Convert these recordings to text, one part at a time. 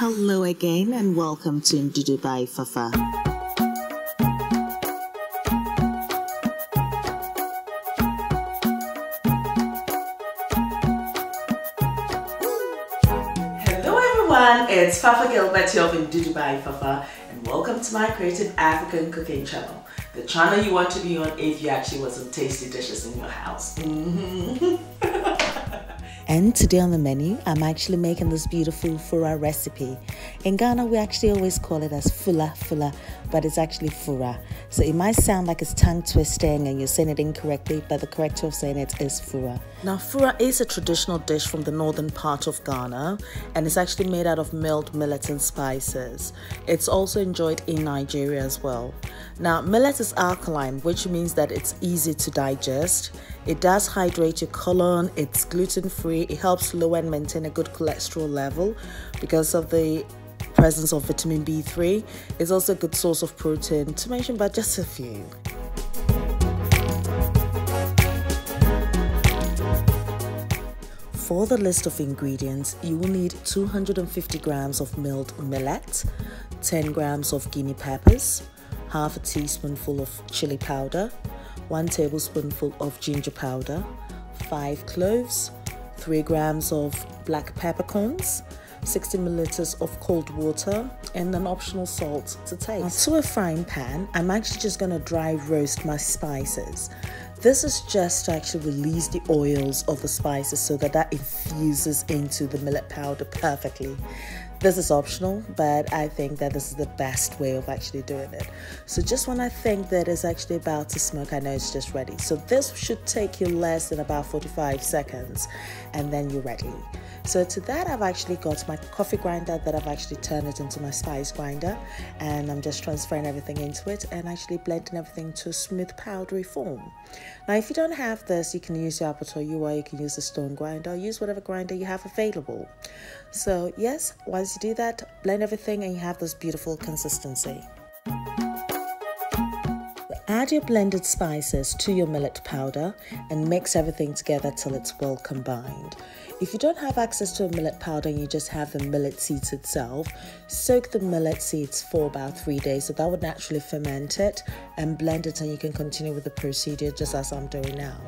Hello again and welcome to by Fafa. Hello everyone, it's Fafa Gilbert here of by Fafa and welcome to my Creative African Cooking channel. The channel you want to be on if you actually want some tasty dishes in your house. Mm-hmm. And today on the menu, I'm actually making this beautiful fura recipe. In Ghana, we actually always call it as fula fula, but it's actually fura. So it might sound like it's tongue twisting and you're saying it incorrectly, but the correct way of saying it is fura. Now, fura is a traditional dish from the northern part of Ghana, and it's actually made out of milled millet and spices. It's also enjoyed in Nigeria as well. Now, millet is alkaline, which means that it's easy to digest. It does hydrate your colon, it's gluten free, it helps lower and maintain a good cholesterol level because of the presence of vitamin B3. is also a good source of protein, to mention but just a few. For the list of ingredients, you will need 250 grams of milled millet, 10 grams of guinea peppers, half a teaspoonful of chili powder, 1 tablespoonful of ginger powder, 5 cloves, 3 grams of black peppercorns, 60 milliliters of cold water, and an optional salt to taste. to a frying pan, I'm actually just going to dry roast my spices. This is just to actually release the oils of the spices so that that infuses into the millet powder perfectly. This is optional, but I think that this is the best way of actually doing it. So just when I think that it's actually about to smoke, I know it's just ready. So this should take you less than about 45 seconds and then you're ready. So to that, I've actually got my coffee grinder that I've actually turned it into my spice grinder and I'm just transferring everything into it and actually blending everything to a smooth powdery form. Now, if you don't have this, you can use your Apple or you can use a stone grinder use whatever grinder you have available. So yes, once you do that, blend everything and you have this beautiful consistency. Add your blended spices to your millet powder and mix everything together till it's well combined. If you don't have access to a millet powder and you just have the millet seeds itself, soak the millet seeds for about three days so that would naturally ferment it and blend it and you can continue with the procedure just as I'm doing now.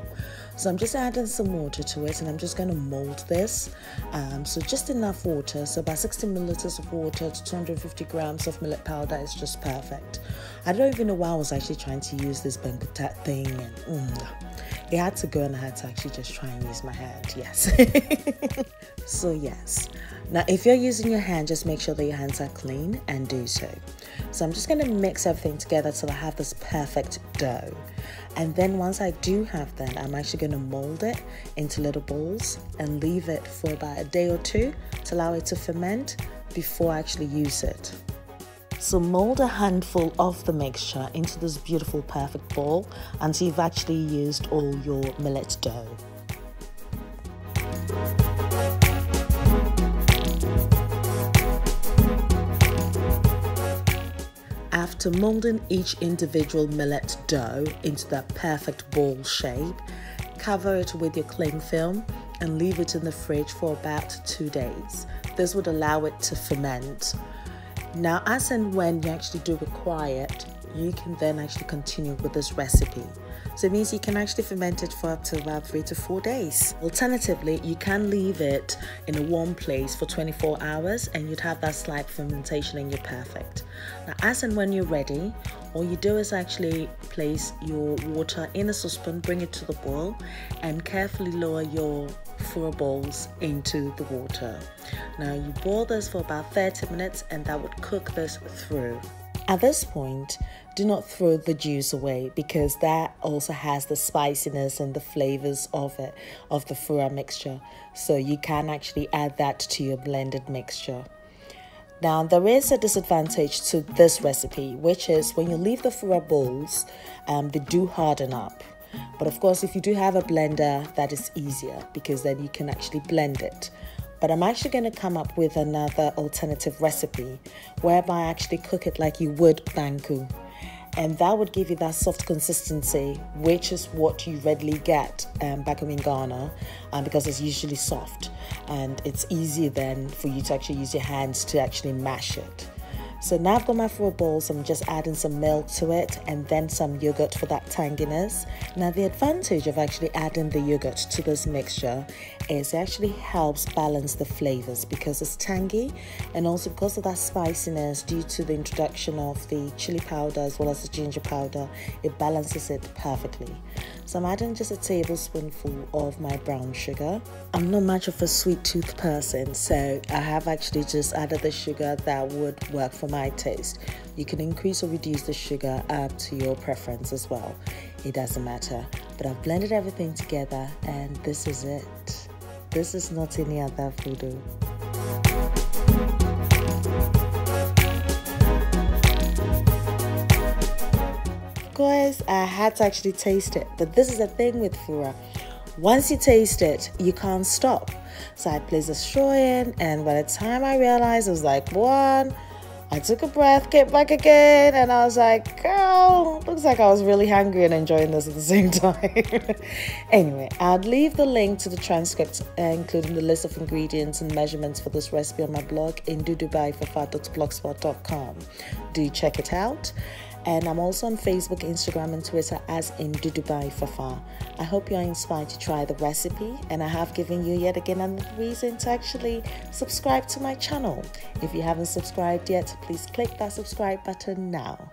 So I'm just adding some water to it and I'm just going to mold this. Um, so just enough water, so about 60 milliliters of water to 250 grams of millet powder is just perfect. I don't even know why I was actually trying to use this bankutat thing and mm, it had to go and I had to actually just try and use my hand, yes. so yes, now if you're using your hand, just make sure that your hands are clean and do so. So I'm just going to mix everything together till I have this perfect dough. And then once I do have that, I'm actually going to mold it into little balls and leave it for about a day or two to allow it to ferment before I actually use it. So mold a handful of the mixture into this beautiful perfect ball until you've actually used all your millet dough. After molding each individual millet dough into that perfect ball shape, cover it with your cling film and leave it in the fridge for about two days. This would allow it to ferment. Now, as and when you actually do require it, you can then actually continue with this recipe. So it means you can actually ferment it for up to about three to four days. Alternatively, you can leave it in a warm place for 24 hours and you'd have that slight fermentation and you're perfect. Now, as and when you're ready, all you do is actually place your water in a saucepan, bring it to the boil, and carefully lower your four bowls into the water. Now you boil this for about 30 minutes and that would cook this through. At this point, do not throw the juice away because that also has the spiciness and the flavors of it, of the fura mixture. So you can actually add that to your blended mixture. Now, there is a disadvantage to this recipe, which is when you leave the fura bowls, um, they do harden up. But of course, if you do have a blender, that is easier because then you can actually blend it but I'm actually going to come up with another alternative recipe whereby I actually cook it like you would banku. and that would give you that soft consistency, which is what you readily get um, back home in Ghana, um, because it's usually soft, and it's easier then for you to actually use your hands to actually mash it. So now I've got my four balls, I'm just adding some milk to it and then some yogurt for that tanginess. Now the advantage of actually adding the yogurt to this mixture is it actually helps balance the flavors because it's tangy and also because of that spiciness due to the introduction of the chili powder as well as the ginger powder, it balances it perfectly. So I'm adding just a tablespoonful of my brown sugar. I'm not much of a sweet tooth person, so I have actually just added the sugar that would work for my taste. You can increase or reduce the sugar up to your preference as well. It doesn't matter. But I've blended everything together and this is it. This is not any other voodoo. Guys, I had to actually taste it, but this is the thing with Fura. Once you taste it, you can't stop. So I placed a straw in, and by the time I realized, it was like one, I took a breath, came back again, and I was like, girl, looks like I was really hungry and enjoying this at the same time. anyway, I'll leave the link to the transcript, uh, including the list of ingredients and measurements for this recipe on my blog ndudu-by-fafa.blogspot.com. Do check it out. And I'm also on Facebook, Instagram, and Twitter as Ndudu by Fafa. I hope you're inspired to try the recipe, and I have given you yet again another reason to actually subscribe to my channel. If you haven't subscribed yet, please click that subscribe button now.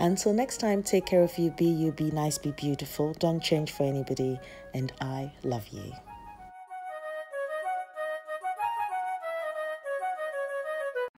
Until next time, take care of you, be you, be nice, be beautiful. Don't change for anybody, and I love you.